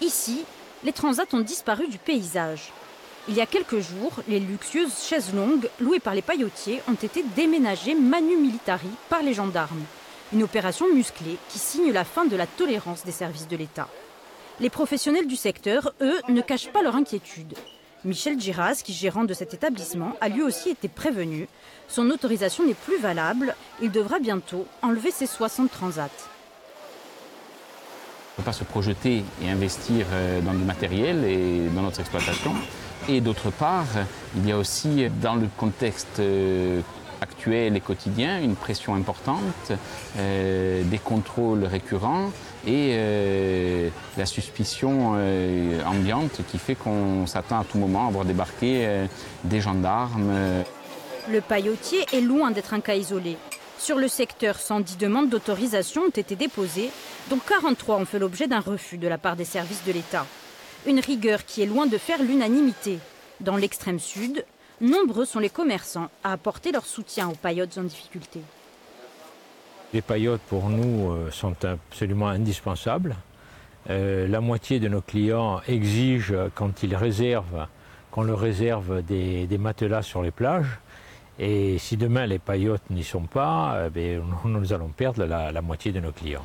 Ici, les transats ont disparu du paysage. Il y a quelques jours, les luxueuses chaises longues louées par les paillotiers ont été déménagées manu militari par les gendarmes. Une opération musclée qui signe la fin de la tolérance des services de l'État. Les professionnels du secteur, eux, ne cachent pas leur inquiétude. Michel Giras, qui est gérant de cet établissement, a lui aussi été prévenu. Son autorisation n'est plus valable. Il devra bientôt enlever ses 60 transats. Ne peut pas se projeter et investir euh, dans du matériel et dans notre exploitation. Et d'autre part, il y a aussi dans le contexte euh, actuel et quotidien une pression importante, euh, des contrôles récurrents et la suspicion ambiante qui fait qu'on s'attend à tout moment à voir débarquer des gendarmes. Le paillotier est loin d'être un cas isolé. Sur le secteur, 110 demandes d'autorisation ont été déposées, dont 43 ont fait l'objet d'un refus de la part des services de l'État. Une rigueur qui est loin de faire l'unanimité. Dans l'extrême sud, nombreux sont les commerçants à apporter leur soutien aux paillotes en difficulté. Les paillotes pour nous euh, sont absolument indispensables. Euh, la moitié de nos clients exigent quand ils réservent qu'on leur réserve des, des, matelas sur les plages. Et si demain les paillotes n'y sont pas, euh, bien, nous allons perdre la, la moitié de nos clients.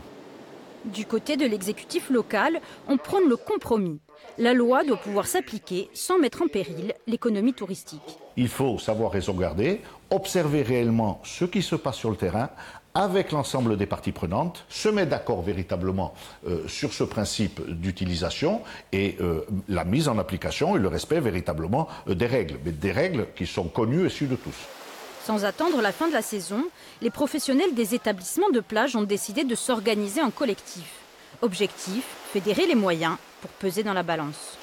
Du côté de l'exécutif local, on prône le compromis. La loi doit pouvoir s'appliquer sans mettre en péril l'économie touristique. Il faut savoir raison garder, observer réellement ce qui se passe sur le terrain avec l'ensemble des parties prenantes, se mettre d'accord véritablement euh, sur ce principe d'utilisation et euh, la mise en application et le respect véritablement euh, des règles, mais des règles qui sont connues et sues de tous. Sans attendre la fin de la saison, les professionnels des établissements de plage ont décidé de s'organiser en collectif. Objectif, fédérer les moyens pour peser dans la balance.